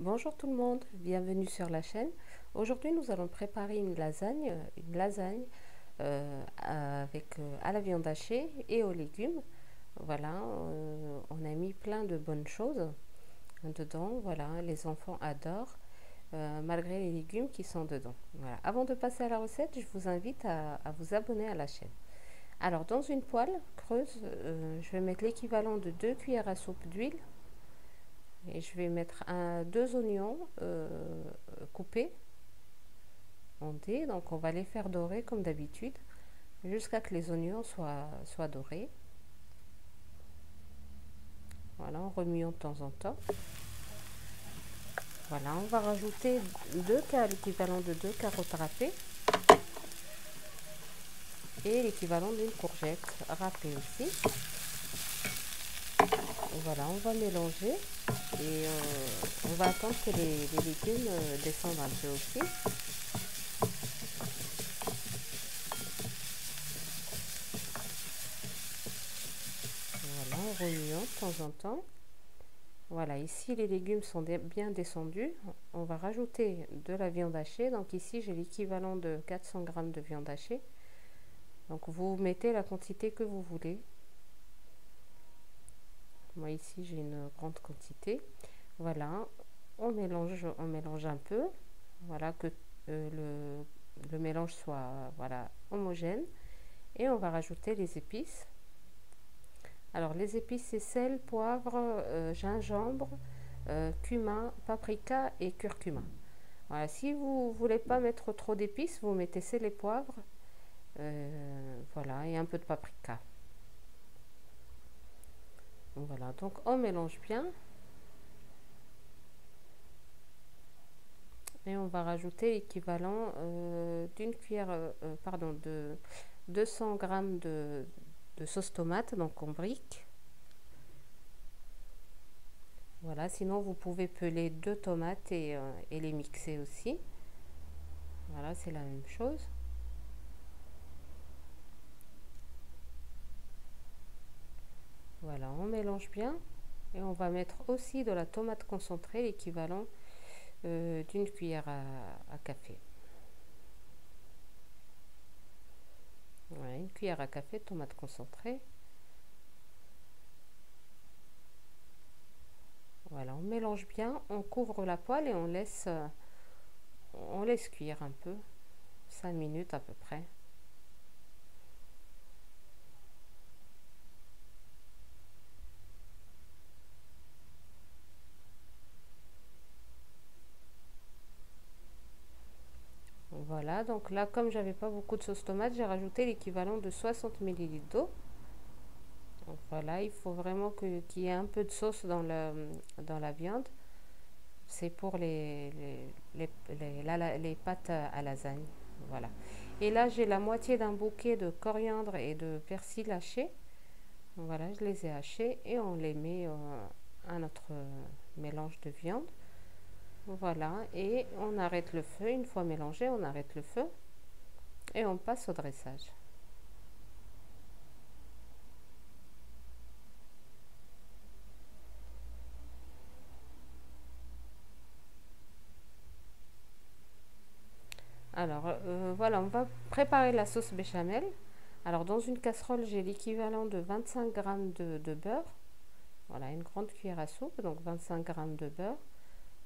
Bonjour tout le monde, bienvenue sur la chaîne. Aujourd'hui nous allons préparer une lasagne, une lasagne euh, avec euh, à la viande hachée et aux légumes. Voilà, euh, on a mis plein de bonnes choses dedans. Voilà, les enfants adorent malgré les légumes qui sont dedans. Avant de passer à la recette, je vous invite à, à vous abonner à la chaîne. Alors dans une poêle creuse, je vais mettre l'équivalent de 2 cuillères à soupe d'huile et je vais mettre un, deux oignons euh, coupés en dés donc on va les faire dorer comme d'habitude jusqu'à que les oignons soient, dorés. Voilà en remuant de temps en temps. Voilà on va rajouter deux l'équivalent de deux carottes râpées et l'équivalent d'une courgette râpée aussi. Voilà on va mélanger et euh, on va attendre que les, légumes euh, descendent un peu aussi. Voilà, en remuant de temps en temps. Voilà, ici les légumes sont bien descendus. On va rajouter de la viande hachée. Donc ici j'ai l'équivalent de 400 g de viande hachée. Donc vous mettez la quantité que vous voulez. Moi ici j'ai une grande quantité. Voilà, on mélange, on mélange un peu. Voilà que euh, le, mélange soit voilà homogène. Et on va rajouter les épices. Alors les épices c'est sel, poivre, euh, gingembre, euh, cumin, paprika et curcuma. Voilà, si vous voulez pas mettre trop d'épices, vous mettez sel et poivre. voilà, et un peu de paprika. Voilà, donc on mélange bien. Et on va rajouter l'équivalent euh, d'une cuillère, euh, euh, pardon, de 200 g de, sauce tomate, donc en brique. Voilà, sinon vous pouvez peler deux tomates et, et les mixer aussi. Voilà, c'est la même chose. Voilà, on mélange bien et on va mettre aussi de la tomate concentrée, l'équivalent euh, d'une cuillère à, café. Une cuillère à café tomate concentrée. Voilà, on mélange bien, on couvre la poêle et on laisse, on laisse cuire un peu, 5 minutes à peu près. Voilà, donc là, comme j'avais pas beaucoup de sauce tomate, j'ai rajouté l'équivalent de 60 ml d'eau. voilà, il faut vraiment qu'il y ait un peu de sauce dans, le, dans la viande. C'est pour les, les, les, les, pâtes à lasagne. Voilà. Et là, j'ai la moitié d'un bouquet de coriandre et de persil haché. Voilà, je les ai hachés et on les met euh, à notre mélange de viande. Voilà, et on arrête le feu. Une fois mélangé, on arrête le feu et on passe au dressage. Alors, euh, voilà, on va préparer la sauce béchamel. Alors, dans une casserole, j'ai l'équivalent de 25 g de, de, beurre. Voilà, une grande cuillère à soupe, donc 25 g de beurre.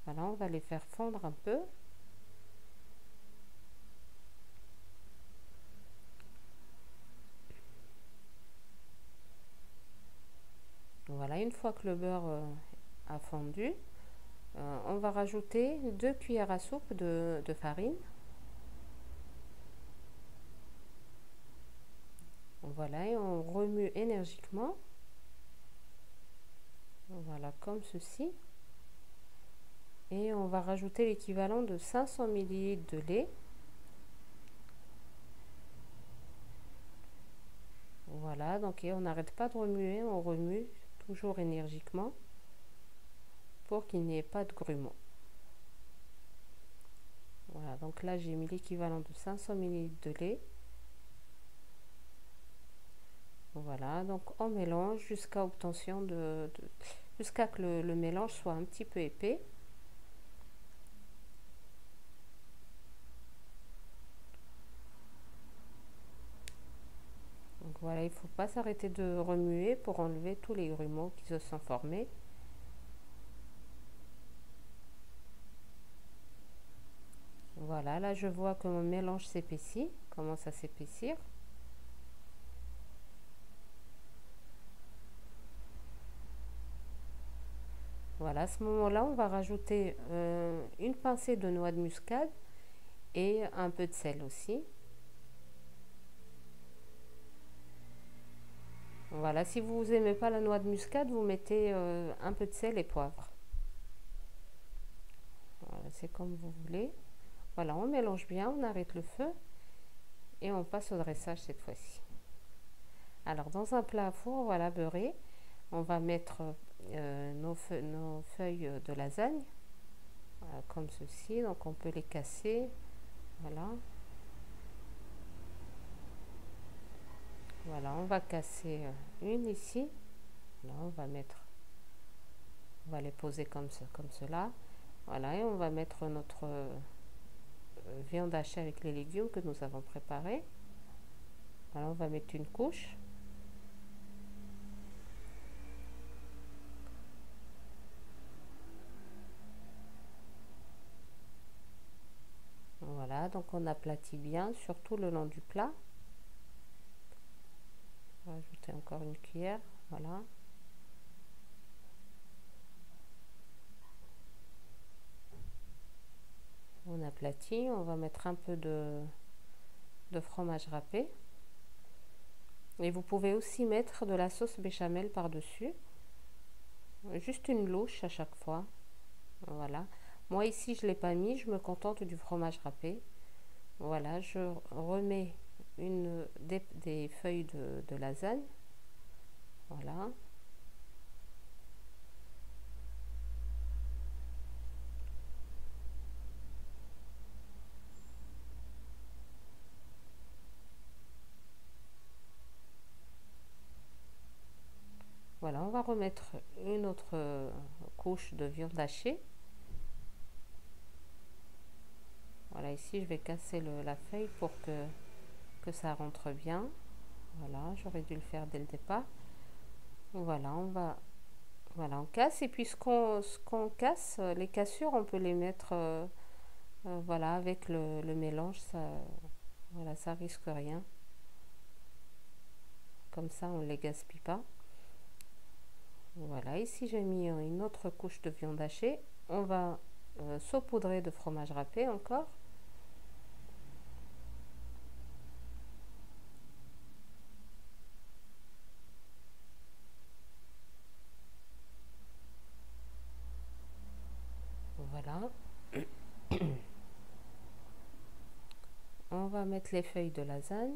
Voilà, on va les faire fondre un peu. Voilà, une fois que le beurre euh, a fondu, euh, on va rajouter deux cuillères à soupe de, de farine. Voilà, et on remue énergiquement. Voilà, comme ceci et on va rajouter l'équivalent de 500 ml de lait. Voilà donc on n'arrête pas de remuer on remue toujours énergiquement pour qu'il n'y ait pas de grumeaux. Voilà donc là j'ai mis l'équivalent de 500 ml de lait. Voilà donc on mélange jusqu'à obtention de, jusqu'à que le mélange soit un petit peu épais voilà, il ne faut pas s'arrêter de remuer pour enlever tous les grumeaux qui se sont formés. Voilà, là je vois que mon mélange s'épaissit, commence à s'épaissir? Voilà, à ce moment-là, on va rajouter euh, une pincée de noix de muscade et un peu de sel aussi. Voilà, si vous n'aimez pas la noix de muscade, vous mettez euh, un peu de sel et poivre. C'est comme vous voulez. Voilà, on mélange bien, on arrête le feu et on passe au dressage cette fois-ci. Alors, dans un plat à four, voilà, beurré, on va mettre euh, nos, feuilles, de lasagne, comme ceci. Donc, on peut les casser. Voilà. Voilà, on va casser euh, une ici. On va mettre, on va les poser comme, comme cela. Voilà, et on va mettre notre euh, viande hachée avec les légumes que nous avons préparés. Voilà, on va mettre une couche. Voilà, donc on aplatit bien, surtout le long du plat rajouter encore une cuillère voilà. On aplatit on va mettre un peu de, de fromage râpé. Et vous pouvez aussi mettre de la sauce béchamel par dessus juste une louche à chaque fois voilà. Moi ici je l'ai pas mis je me contente du fromage râpé. Voilà je remets une des, feuilles de, de, lasagne voilà Voilà, on va remettre une autre couche de viande hachée. Voilà, ici je vais casser le, la feuille pour que que ça rentre bien. Voilà j'aurais dû le faire dès le départ. Voilà on va voilà on casse. Et puis ce qu'on casse les cassures on peut les mettre euh, euh, voilà avec le, mélange ça voilà ça risque rien. Comme ça on les gaspille pas. Voilà ici j'ai mis une autre couche de viande hachée. On va euh, saupoudrer de fromage râpé encore On va mettre les feuilles de lasagne.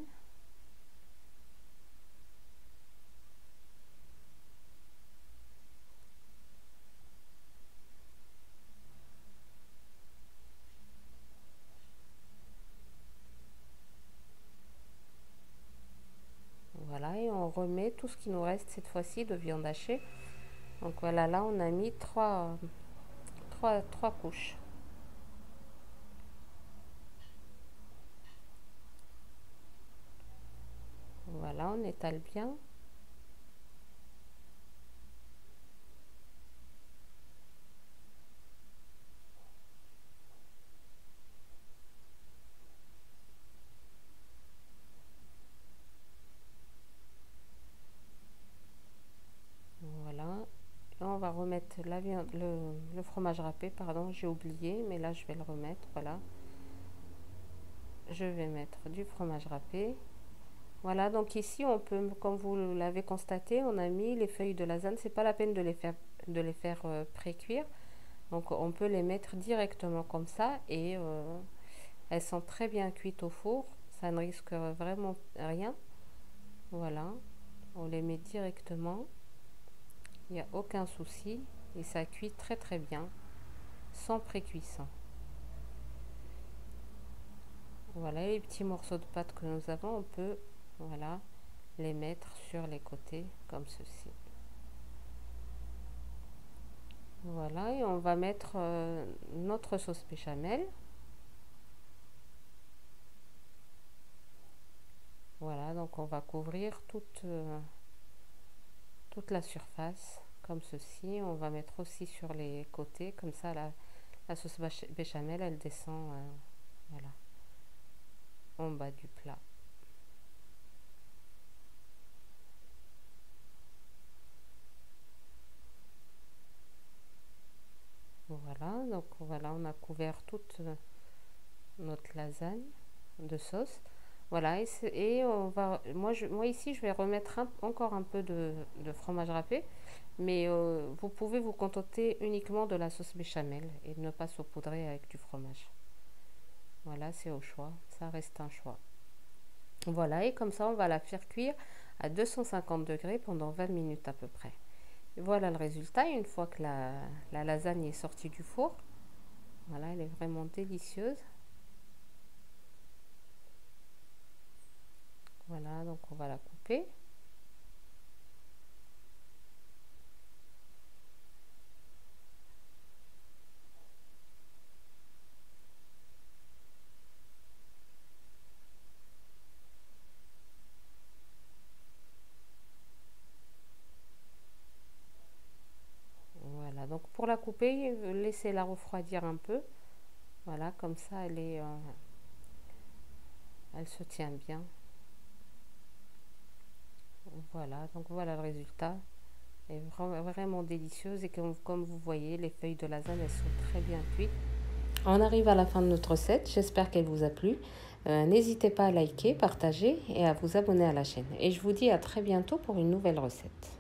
Voilà, et on remet tout ce qui nous reste cette fois-ci de viande hachée. Donc voilà, là on a mis trois, trois, couches. Voilà, on étale bien. Voilà. on va remettre la viande, le, fromage râpé, pardon, j'ai oublié, mais là je vais le remettre, voilà. Je vais mettre du fromage râpé. Voilà, donc ici, on peut, comme vous l'avez constaté, on a mis les feuilles de lasagne. C'est pas la peine de les faire, de les faire euh, pré-cuire. Donc, on peut les mettre directement comme ça et euh, elles sont très bien cuites au four. Ça ne risque vraiment rien. Voilà, on les met directement. Il n'y a aucun souci et ça cuit très très bien sans pré-cuisson. Voilà les petits morceaux de pâte que nous avons, on peut voilà les mettre sur les côtés comme ceci. Voilà et on va mettre euh, notre sauce béchamel. Voilà, donc on va couvrir toute, euh, toute la surface comme ceci. On va mettre aussi sur les côtés, comme ça la, sauce béchamel, elle descend euh, voilà, en bas du plat. Voilà, donc voilà, on a couvert toute euh, notre lasagne de sauce. Voilà, et, on va, moi, moi ici, je vais remettre encore un peu de, fromage râpé, mais euh, vous pouvez vous contenter uniquement de la sauce béchamel et ne pas saupoudrer avec du fromage. Voilà, c'est au choix, ça reste un choix. Voilà, et comme ça, on va la faire cuire à 250 degrés pendant 20 minutes à peu près. voilà le résultat une fois que la lasagne est sortie du four. Voilà, elle est vraiment délicieuse. Voilà, donc on va la couper. Voilà, donc pour la couper, laissez-la refroidir un peu. Voilà, comme ça, elle est, euh, elle se tient bien. Voilà, donc voilà le résultat. Elle est vraiment délicieuse et comme, vous voyez, les feuilles de lasagne, elles sont très bien cuites. On arrive à la fin de notre recette. J'espère qu'elle vous a plu. Euh, n'hésitez pas à liker, partager et à vous abonner à la chaîne. Et je vous dis à très bientôt pour une nouvelle recette.